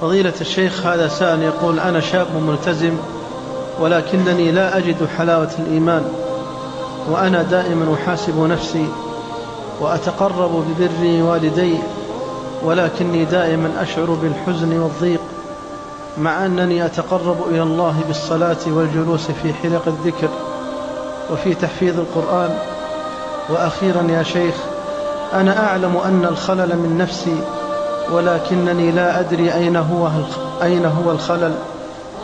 فضيلة الشيخ هذا سائل يقول أنا شاب ملتزم ولكنني لا أجد حلاوة الإيمان وأنا دائما أحاسب نفسي وأتقرب ببر والدي ولكني دائما أشعر بالحزن والضيق مع أنني أتقرب إلى الله بالصلاة والجلوس في حلق الذكر وفي تحفيظ القرآن. وأخيرا يا شيخ أنا أعلم أن الخلل من نفسي ولكنني لا أدري أين هو أين هو الخلل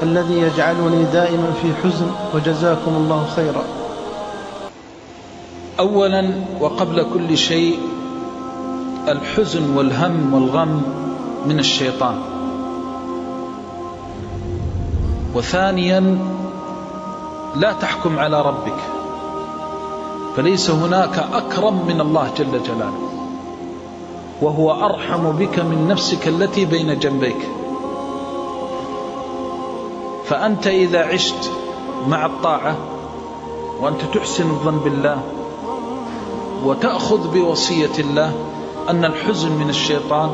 الذي يجعلني دائما في حزن وجزاكم الله خيرا. أولا وقبل كل شيء الحزن والهم والغم من الشيطان. وثانيا لا تحكم على ربك فليس هناك أكرم من الله جل جلاله. وهو أرحم بك من نفسك التي بين جنبيك. فأنت إذا عشت مع الطاعة وأنت تحسن الظن بالله وتأخذ بوصية الله أن الحزن من الشيطان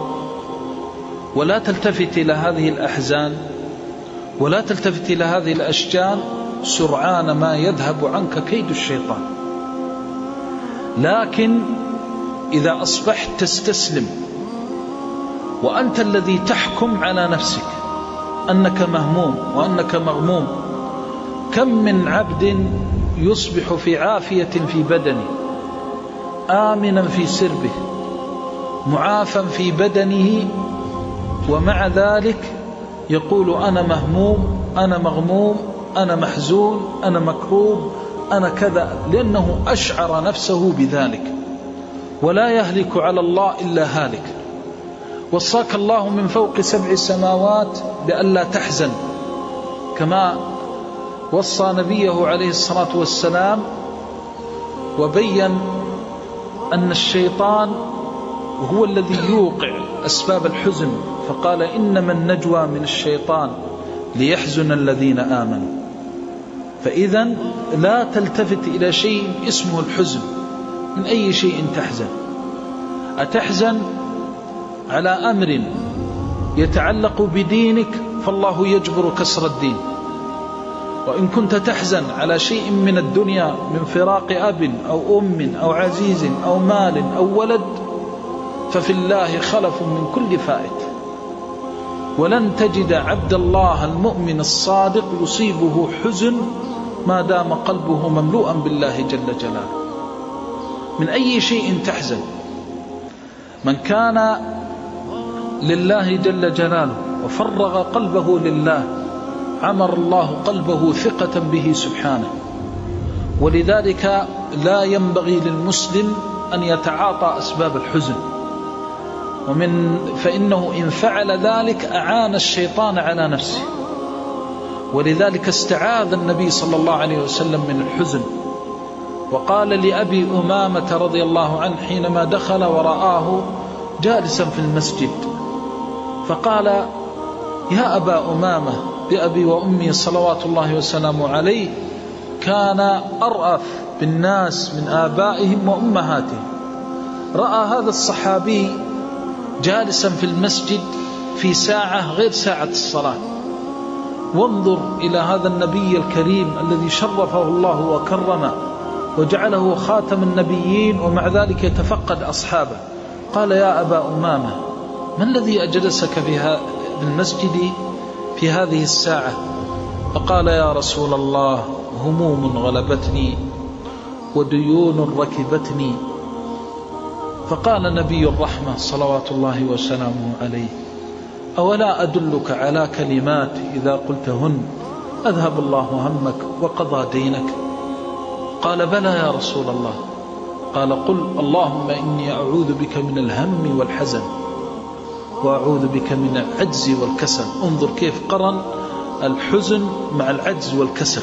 ولا تلتفت إلى هذه الأحزان ولا تلتفت إلى هذه الأشجان سرعان ما يذهب عنك كيد الشيطان. لكن إذا أصبحت تستسلم وأنت الذي تحكم على نفسك أنك مهموم وأنك مغموم كم من عبد يصبح في عافية في بدنه آمنا في سربه معافا في بدنه ومع ذلك يقول أنا مهموم أنا مغموم أنا محزون أنا مكروب أنا كذا لأنه أشعر نفسه بذلك. ولا يهلك على الله إلا هالك. وصاك الله من فوق سبع سماوات بألا تحزن. كما وصى نبيه عليه الصلاة والسلام وبين أن الشيطان هو الذي يوقع أسباب الحزن. فقال إنما النجوى من الشيطان ليحزن الذين آمنوا. فإذا لا تلتفت إلى شيء اسمه الحزن. من أي شيء تحزن؟ أتحزن على أمر يتعلق بدينك فالله يجبر كسر الدين. وإن كنت تحزن على شيء من الدنيا من فراق أب أو أم أو عزيز أو مال أو ولد ففي الله خلف من كل فائت. ولن تجد عبد الله المؤمن الصادق يصيبه حزن ما دام قلبه مملوءا بالله جل جلاله. من أي شيء تحزن؟ من كان لله جل جلاله وفرغ قلبه لله عمر الله قلبه ثقة به سبحانه. ولذلك لا ينبغي للمسلم أن يتعاطى أسباب الحزن. ومن فإنه إن فعل ذلك أعان الشيطان على نفسه. ولذلك استعاذ النبي صلى الله عليه وسلم من الحزن. وقال لأبي أمامة رضي الله عنه حينما دخل ورآه جالسا في المسجد. فقال يا أبا أمامة بأبي وأمي صلوات الله وسلامه عليه كان أرأف بالناس من آبائهم وأمهاتهم. رأى هذا الصحابي جالسا في المسجد في ساعة غير ساعة الصلاة. وانظر إلى هذا النبي الكريم الذي شرفه الله وكرمه. وجعله خاتم النبيين ومع ذلك يتفقد أصحابه. قال يا أبا أمامة ما الذي أجلسك في المسجد في هذه الساعة؟ فقال يا رسول الله هموم غلبتني وديون ركبتني. فقال نبي الرحمة صلوات الله وسلامه عليه أولا أدلك على كلمات إذا قلتهن؟ أذهب الله همك وقضى دينك. قال بلى يا رسول الله. قال قل اللهم إني أعوذ بك من الهم والحزن وأعوذ بك من العجز والكسل. انظر كيف قرن الحزن مع العجز والكسل.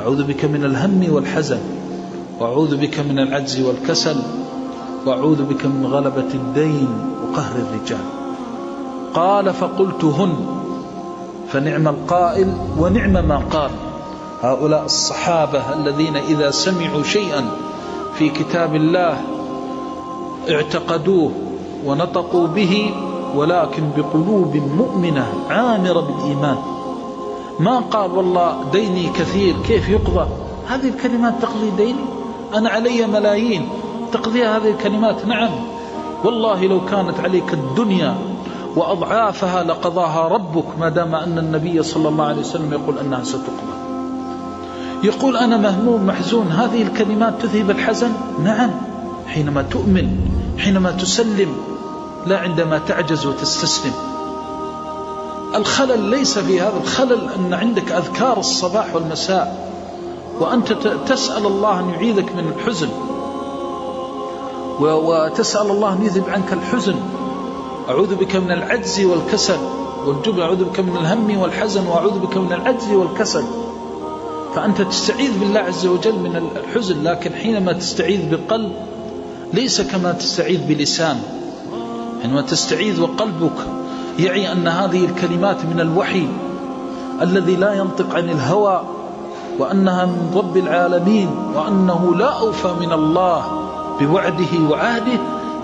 أعوذ بك من الهم والحزن وأعوذ بك من العجز والكسل وأعوذ بك من غلبة الدين وقهر الرجال. قال فقلتهن فنعم القائل ونعم ما قال. هؤلاء الصحابة الذين إذا سمعوا شيئا في كتاب الله اعتقدوه ونطقوا به ولكن بقلوب مؤمنة عامرة بالإيمان. ما قال والله ديني كثير كيف يقضى؟ هذه الكلمات تقضي ديني؟ أنا علي ملايين. تقضي هذه الكلمات؟ نعم. والله لو كانت عليك الدنيا وأضعافها لقضاها ربك ما دام أن النبي صلى الله عليه وسلم يقول أنها ستقضى. يقول أنا مهموم محزون هذه الكلمات تذهب الحزن؟ نعم. حينما تؤمن حينما تسلم لا عندما تعجز وتستسلم. الخلل ليس في هذا الخلل أن عندك أذكار الصباح والمساء وأنت تسأل الله أن يعيذك من الحزن. وتسأل الله أن يذهب عنك الحزن. أعوذ بك من العجز والكسل والجبن أعوذ بك من الهم والحزن وأعوذ بك من العجز والكسل. فأنت تستعيذ بالله عز وجل من الحزن لكن حينما تستعيذ بقلب ليس كما تستعيذ بلسان. حينما تستعيذ وقلبك يعي أن هذه الكلمات من الوحي الذي لا ينطق عن الهوى وأنها من رب العالمين وأنه لا أوفى من الله بوعده وعهده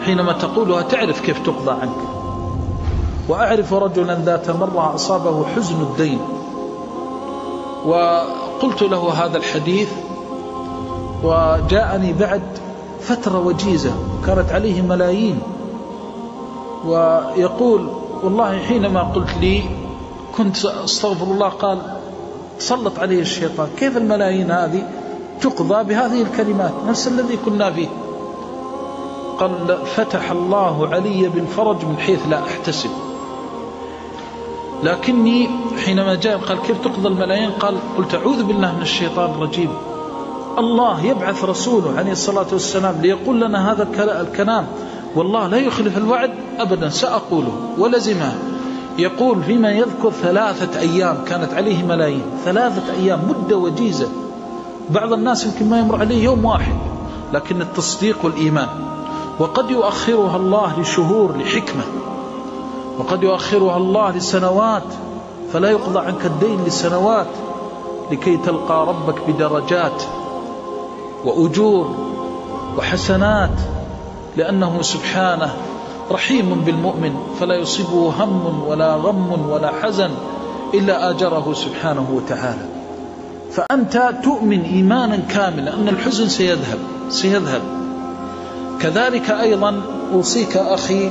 حينما تقولها تعرف كيف تقضى عنك. وأعرف رجلا ذات مرة أصابه حزن الدين. وقلت له هذا الحديث وجاءني بعد فترة وجيزة كانت عليه ملايين. ويقول والله حينما قلت لي كنت أستغفر الله قال سلط عليه الشيطان. كيف الملايين هذه تقضى بهذه الكلمات؟ نفس الذي كنا فيه. قال فتح الله علي بالفرج من حيث لا أحتسب. لكني حينما جاء قال كيف تقضى الملايين؟ قال قلت أعوذ بالله من الشيطان الرجيم. الله يبعث رسوله عليه الصلاة والسلام ليقول لنا هذا الكلام. والله لا يخلف الوعد أبدا سأقوله. ولزمه. يقول فيما يذكر ثلاثة أيام كانت عليه ملايين. ثلاثة أيام مدة وجيزة. بعض الناس يمكن ما يمر عليه يوم واحد لكن التصديق والإيمان. وقد يؤخرها الله لشهور لحكمة. وقد يؤخرها الله لسنوات فلا يقضى عنك الدين لسنوات لكي تلقى ربك بدرجات وأجور وحسنات لأنه سبحانه رحيم بالمؤمن فلا يصيبه هم ولا غم ولا حزن إلا آجره سبحانه وتعالى. فأنت تؤمن إيمانا كاملا أن الحزن سيذهب سيذهب. كذلك أيضا أوصيك أخي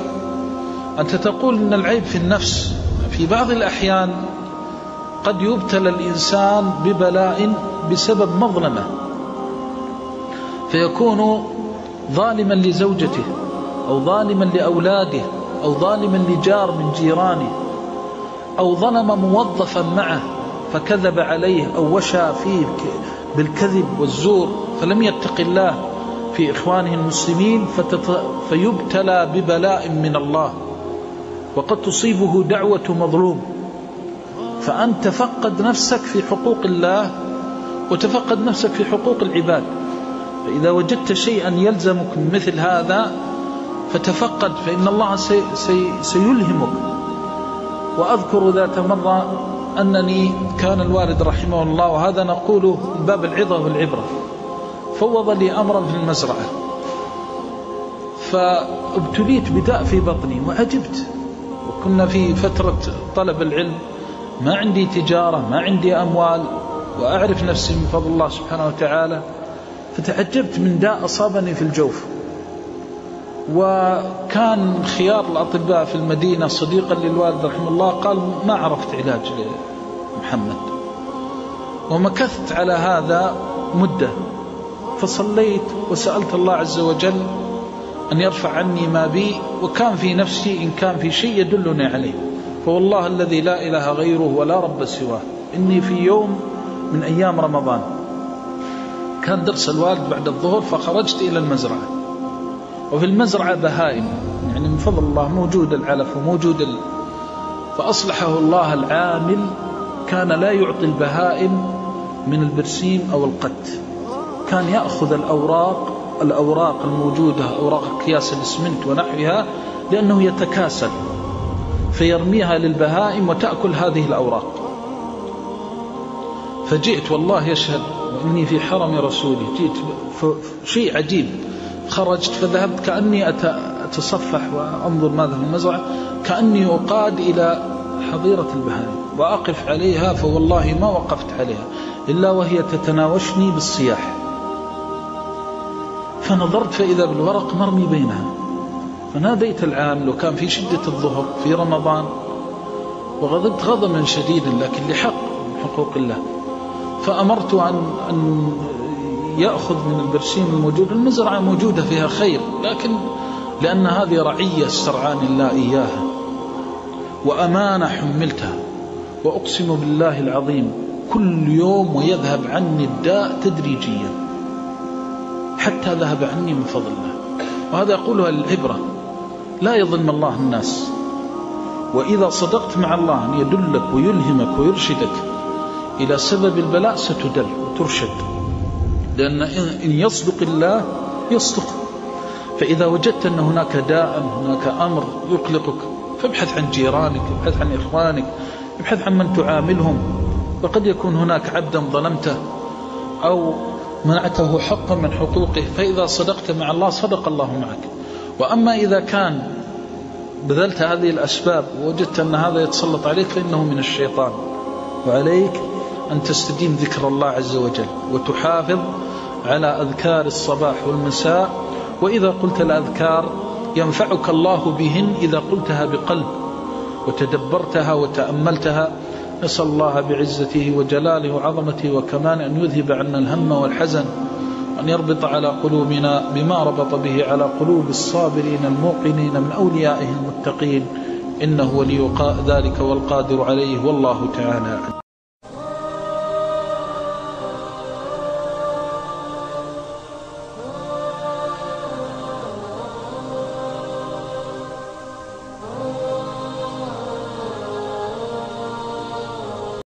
أنت تقول أن العيب في النفس في بعض الأحيان قد يبتلى الإنسان ببلاء بسبب مظلمة فيكون ظالما لزوجته أو ظالما لأولاده أو ظالما لجار من جيرانه أو ظلم موظفا معه فكذب عليه أو وشى فيه بالكذب والزور فلم يتق الله في إخوانه المسلمين فيبتلى ببلاء من الله. وقد تصيبه دعوة مظلوم. فأنت تفقد نفسك في حقوق الله وتفقد نفسك في حقوق العباد. فإذا وجدت شيئا يلزمك من مثل هذا فتفقد فإن الله سي سي سيلهمك. وأذكر ذات مرة أنني كان الوالد رحمه الله وهذا نقوله من باب العظة والعبرة. فوض لي أمرا في المزرعة. فابتليت بداء في بطني وعجبت وكنا في فترة طلب العلم. ما عندي تجارة ما عندي أموال وأعرف نفسي من فضل الله سبحانه وتعالى. فتعجبت من داء أصابني في الجوف. وكان خيار الأطباء في المدينة صديقا للوالد رحمه الله قال ما عرفت علاج لمحمد. ومكثت على هذا مدة. فصليت وسألت الله عز وجل أن يرفع عني ما بي وكان في نفسي إن كان في شيء يدلني عليه. فوالله الذي لا إله غيره ولا رب سواه. إني في يوم من أيام رمضان. كان درس الوالد بعد الظهر فخرجت إلى المزرعة. وفي المزرعة بهائم. يعني من فضل الله موجود العلف وموجود ال... فأصلحه الله العامل كان لا يعطي البهائم من البرسيم أو القت كان يأخذ الأوراق الأوراق الموجودة أوراق أكياس الإسمنت ونحوها لأنه يتكاسل فيرميها للبهائم وتأكل هذه الأوراق. فجئت والله يشهد وإني في حرم رسولي جئت شيء عجيب. خرجت فذهبت كأني أتصفح وأنظر ماذا في المزرعة كأني أقاد إلى حظيرة البهائم وأقف عليها فوالله ما وقفت عليها إلا وهي تتناوشني بالصياح فنظرت فإذا بالورق مرمي بينها. فناديت العامل وكان في شدة الظهر في رمضان وغضبت غضبا شديدا لكن لحق حقوق الله. فأمرت أن, أن يأخذ من البرسيم الموجود. المزرعة موجودة فيها خير لكن لأن هذه رعية استرعاني الله إياها. وأمانة حملتها. وأقسم بالله العظيم كل يوم ويذهب عني الداء تدريجيا. حتى ذهب عني من فضل الله. وهذا يقولها للعبرة لا يظلم الله الناس. وإذا صدقت مع الله أن يدلك ويلهمك ويرشدك إلى سبب البلاء ستدل وترشد. لأن إن يصدق الله يصدق. فإذا وجدت أن هناك داء هناك أمر يقلقك فابحث عن جيرانك ابحث عن إخوانك ابحث عن من تعاملهم. وقد يكون هناك عبدا ظلمته أو منعته حقا من حقوقه فإذا صدقت مع الله صدق الله معك. وأما إذا كان بذلت هذه الأسباب ووجدت أن هذا يتسلط عليك فإنه من الشيطان. وعليك أن تستديم ذكر الله عز وجل وتحافظ على أذكار الصباح والمساء. وإذا قلت الأذكار ينفعك الله بهن إذا قلتها بقلب وتدبرتها وتأملتها. نسأل الله بعزته وجلاله وعظمته وكمان أن يذهب عنا الهم والحزن أن يربط على قلوبنا بما ربط به على قلوب الصابرين الموقنين من أوليائه المتقين. إنه ولي ذلك والقادر عليه والله تعالى